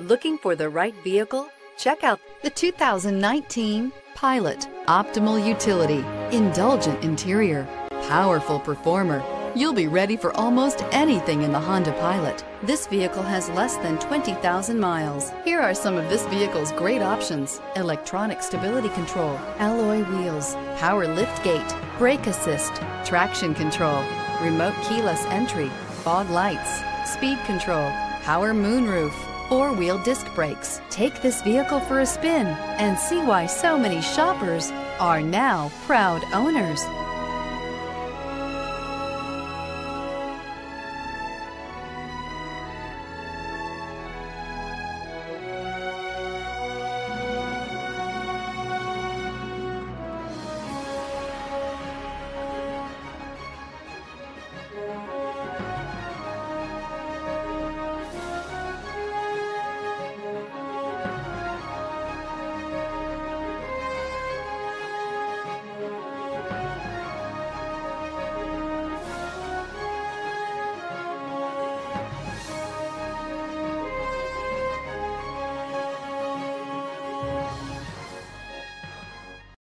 Looking for the right vehicle? Check out the 2019 Pilot. Optimal utility, indulgent interior, powerful performer. You'll be ready for almost anything in the Honda Pilot. This vehicle has less than 20,000 miles. Here are some of this vehicle's great options. Electronic stability control, alloy wheels, power lift gate, brake assist, traction control, remote keyless entry, fog lights, speed control, power moonroof, four-wheel disc brakes. Take this vehicle for a spin and see why so many shoppers are now proud owners.